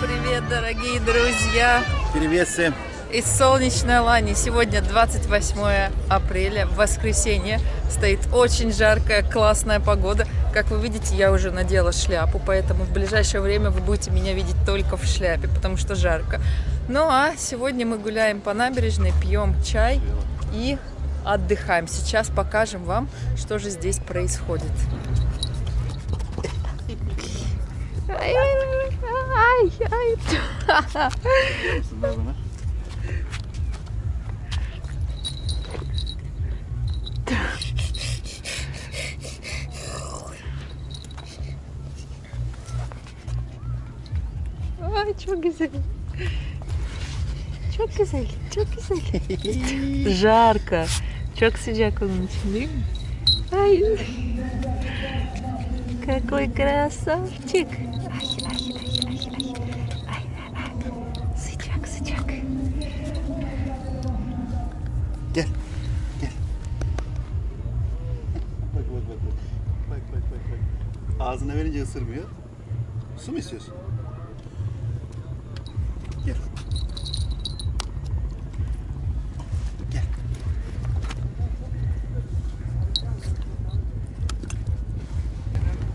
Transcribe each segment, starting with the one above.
Привет, дорогие друзья! Приветствуем. Из солнечной Алании. Сегодня 28 апреля, воскресенье. Стоит очень жаркая, классная погода. Как вы видите, я уже надела шляпу, поэтому в ближайшее время вы будете меня видеть только в шляпе, потому что жарко. Ну а сегодня мы гуляем по набережной, пьем чай и отдыхаем. Сейчас покажем вам, что же здесь происходит. Ай, ай, ай. Ay çok güzel. Çok güzel, çok güzel. Жарко. Çok sıcak onun için değil mi? Ay. Какой красавчик. Gel. Gel. Bak bak bak bak. Bak bak bak bak. Ağzına verince ısırmıyor. Su mu istiyorsun? Gel. Gel.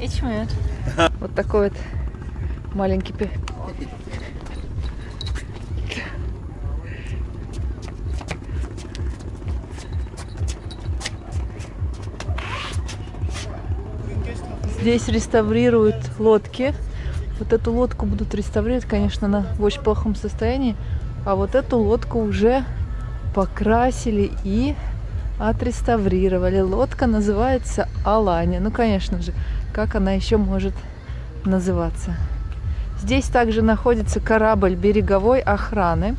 İçmiyor. Вот такой вот маленький Здесь реставрируют лодки. Вот эту лодку будут реставрировать, конечно, она в очень плохом состоянии. А вот эту лодку уже покрасили и отреставрировали. Лодка называется Алания. Ну, конечно же, как она еще может называться. Здесь также находится корабль береговой охраны.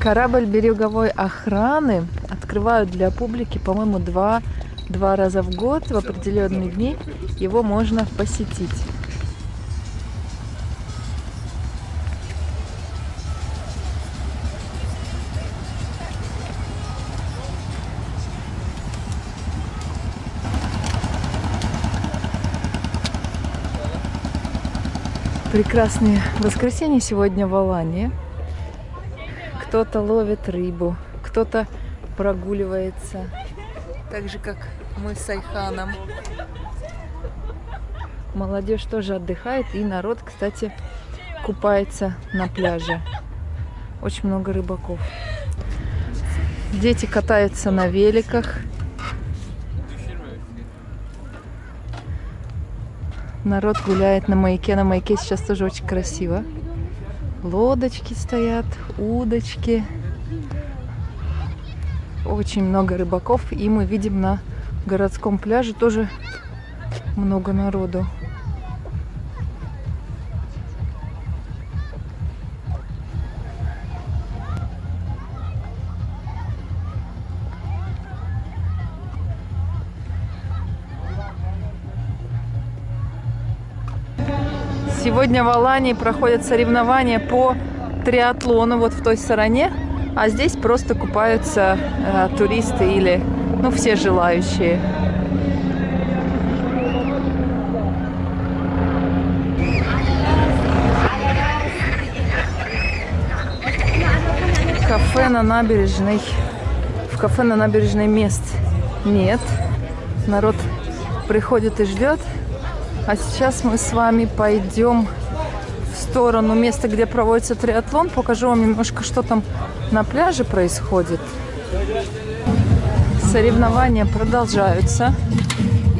Корабль береговой охраны открывают для публики, по-моему, два, два раза в год в определенные дни. Его можно посетить. Прекрасное воскресенье сегодня в Алании. Кто-то ловит рыбу, кто-то прогуливается, так же как мы с Айханом. Молодежь тоже отдыхает, и народ, кстати, купается на пляже. Очень много рыбаков. Дети катаются на великах. Народ гуляет на маяке. На маяке сейчас тоже очень красиво. Лодочки стоят, удочки. Очень много рыбаков. И мы видим на городском пляже тоже много народу. Сегодня в Алании проходят соревнования по триатлону вот в той стороне, а здесь просто купаются э, туристы или, ну, все желающие. Кафе на набережной. В кафе на набережной мест нет. Народ приходит и ждет. А сейчас мы с вами пойдем сторону места, где проводится триатлон. Покажу вам немножко, что там на пляже происходит. Соревнования продолжаются.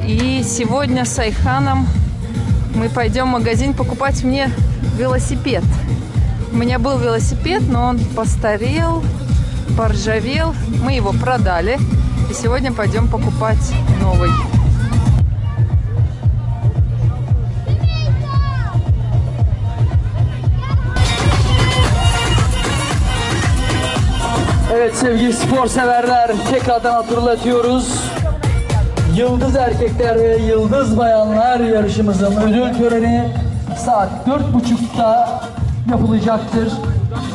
И сегодня с Айханом мы пойдем в магазин покупать мне велосипед. У меня был велосипед, но он постарел, поржавел. Мы его продали. И сегодня пойдем покупать новый. Evet sevgili spor severler tekrardan hatırlatıyoruz. Yıldız erkekler ve yıldız bayanlar yarışımızın ödül töreni saat 4.30'da yapılacaktır.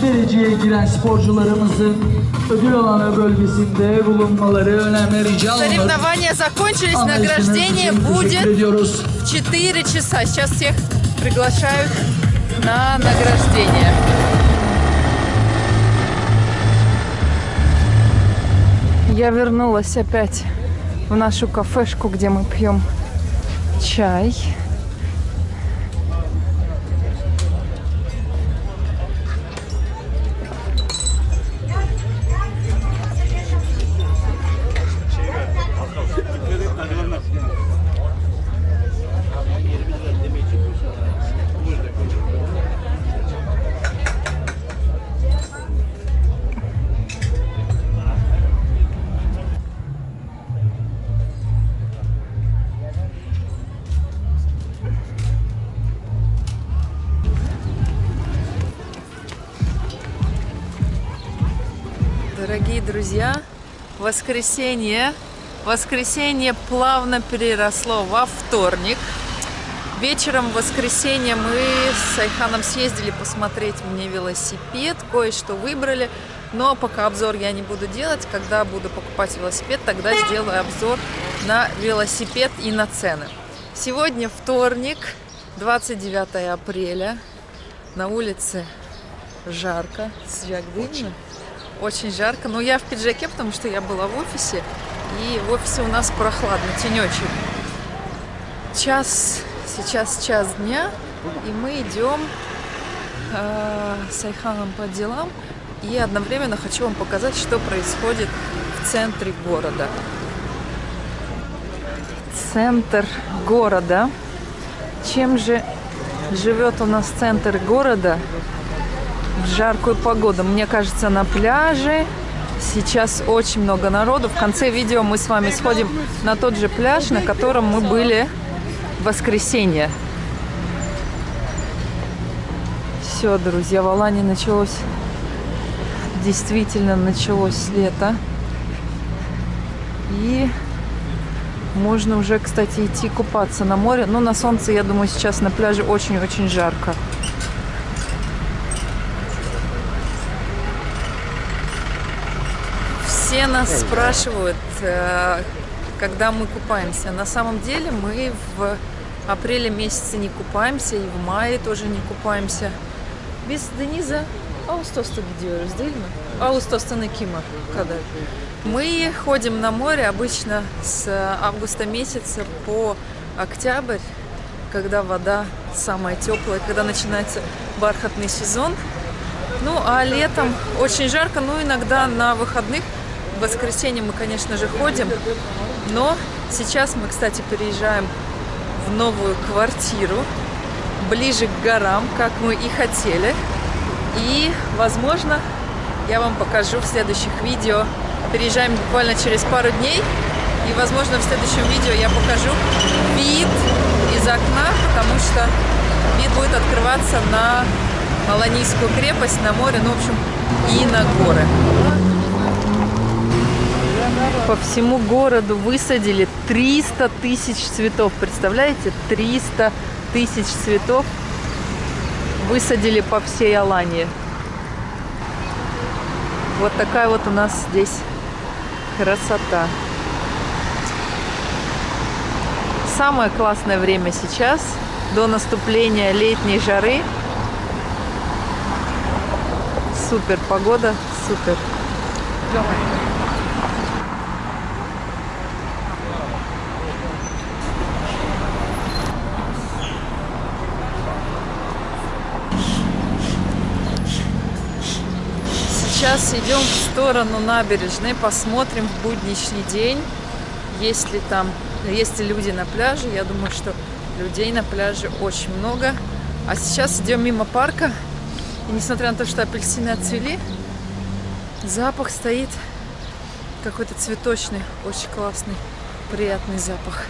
Dereceye giren sporcularımızın ödül alanı bölgesinde bulunmaları önemli rica olunur. Соревнования закончились, Anlayışınız награждение için teşekkür будет ediyoruz. в 4 часа. Сейчас всех приглашают на награждение. Я вернулась опять в нашу кафешку, где мы пьем чай. Дорогие друзья, воскресенье. Воскресенье плавно переросло во вторник. Вечером в воскресенье мы с Айханом съездили посмотреть мне велосипед, кое-что выбрали. Но пока обзор я не буду делать. Когда буду покупать велосипед, тогда сделаю обзор на велосипед и на цены. Сегодня вторник, 29 апреля. На улице жарко, свяк дымно. Очень жарко. Но я в пиджаке, потому что я была в офисе. И в офисе у нас прохладно, тенечек. Час, сейчас час дня. И мы идем э, с Айханом по делам. И одновременно хочу вам показать, что происходит в центре города. Центр города. Чем же живет у нас центр города в жаркую погоду? Мне кажется, на пляже сейчас очень много народу. В конце видео мы с вами сходим на тот же пляж, на котором мы были в воскресенье. Все, друзья, в Алане началось действительно началось лето. И можно уже, кстати, идти купаться на море. Но на солнце, я думаю, сейчас на пляже очень-очень жарко. Нас спрашивают, э, когда мы купаемся. На самом деле мы в апреле месяце не купаемся, и в мае тоже не купаемся. Biz denize Ağustos'ta gidiyoruz değil mi? Ağustos'tan Ekim'e kadar. Мы ходим на море обычно с августа месяца по октябрь, когда вода самая теплая, когда начинается бархатный сезон. Ну, а летом очень жарко, ну, иногда на выходных, воскресенье мы, конечно же, ходим, но сейчас мы, кстати, переезжаем в новую квартиру, ближе к горам, как мы и хотели. И, возможно, я вам покажу в следующих видео. Переезжаем буквально через пару дней. И, возможно, в следующем видео я покажу вид из окна, потому что вид будет открываться на Аланийскую крепость, на море, ну, в общем, и на горы. По всему городу высадили 300 тысяч цветов. Представляете? 300 тысяч цветов высадили по всей Алании. Вот такая вот у нас здесь красота. Самое классное время сейчас, до наступления летней жары. Супер погода, супер. Сейчас идем в сторону набережной, посмотрим в будничный день, есть ли там, есть ли люди на пляже. Я думаю, что людей на пляже очень много. А сейчас идем мимо парка, и несмотря на то, что апельсины отцвели, запах стоит какой-то цветочный, очень классный, приятный запах.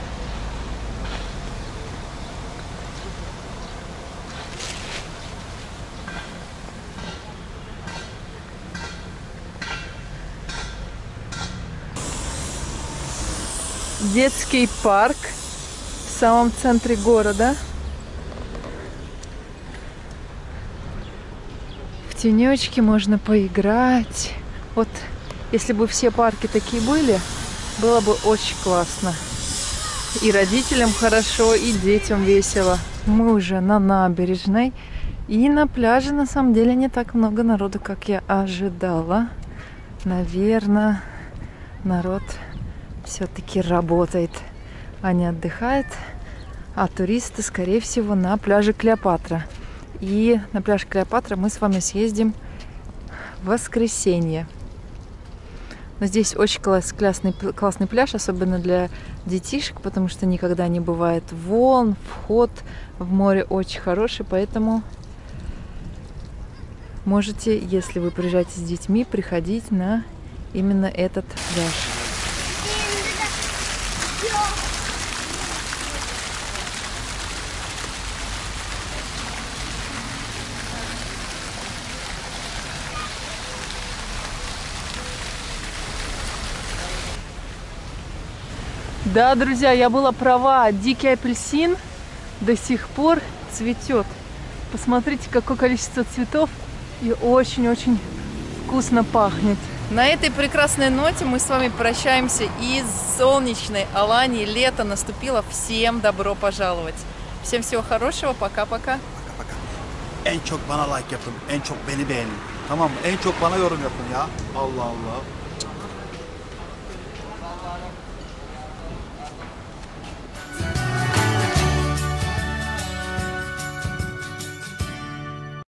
Детский парк в самом центре города. В тенечке можно поиграть. Вот если бы все парки такие были, было бы очень классно. И родителям хорошо, и детям весело. Мы уже на набережной. И на пляже на самом деле не так много народу, как я ожидала. Наверное, народ все-таки работает, а не отдыхает. А туристы, скорее всего, на пляже Клеопатра. И на пляж Клеопатра мы с вами съездим в воскресенье. Но здесь очень класс, классный, классный пляж, особенно для детишек, потому что никогда не бывает волн, вход в море очень хороший, поэтому можете, если вы приезжаете с детьми, приходить на именно этот пляж. Да, друзья, я была права. Дикий апельсин до сих пор цветет. Посмотрите, какое количество цветов и очень-очень вкусно пахнет. На этой прекрасной ноте мы с вами прощаемся из солнечной Алании. Лето наступило. Всем добро пожаловать. Всем всего хорошего. Пока-пока. En çok bana like yapın. En çok beni beğenin. Tamam mı? En çok bana yorum yapın ya. Allah Allah.